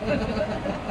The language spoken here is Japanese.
ハハハハ!